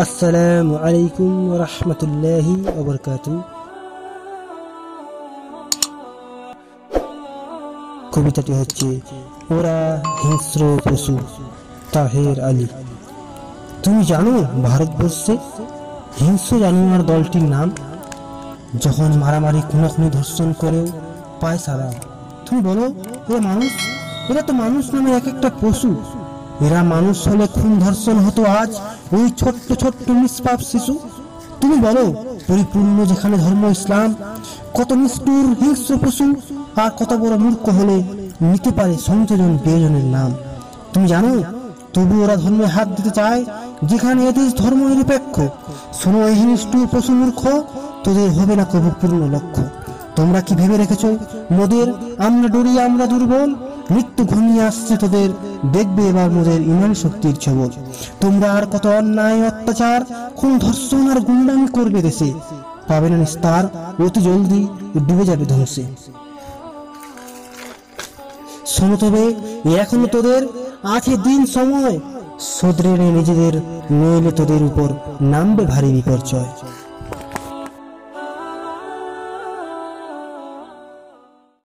আসসালামু আলাইকুম রহমতুল্লাহি ওবরকাত কবিতাটি হচ্ছে, ওরা হিংস্র পশু, তাহের আলী। তুমি জানো ভারতবর্ষে হিংস্র জানোয়ার দলটির নাম? যখন মারামারি খুনাখুনি ধর্ষণ করেও পায় সারা তুমি বলো ওরা মানুষ? এরা তো মানুষ নামে এক একটা পশু। এরা মানুষ হলে খুন ধর্ষণ হতো আজ। ওই ছোট্ট ছোট্ট নিষ্পাপ শিশু। তুমি বলো, পরিপূর্ণ যেখানে ধর্ম ইসলাম, কত নিষ্ঠুর হিংস্র পশু, আর কত বড় মূর্খ হলে নিতে পারে সংযোজন প্রিয়জনের নাম। তুমি জানো, তবু ওরা ধর্মে হাত দিতে চায়, যেখানে এদের ধর্ম নিরপেক্ষ। শোনো, এই নিষ্ঠুর পশু মূর্খ, তোদের হবে না কবু পূর্ণ লক্ষ্য। তোমরা কি ভেবে রেখেছ, মোদের, আমরা ডরি, আমরা দুর্বল? মৃত্যু ঘনিয়ে আসছে তোদের। দেখবে এবার মোদের ইমান শক্তির ছবল তোমরা আর কত অন্যায়, অত্যাচার কোন ধর্ষণ আর গুন্ডামি করবে দেশে। পাবে না নিস্তার, অতি জলদি ডুবে যাবে ধ্বংসে। শোনো তবে, এখনও তোদের আছে দিন সময়। নে নিজেদের নইলে তোদের উপর নামবে ভারী বিপর্যয়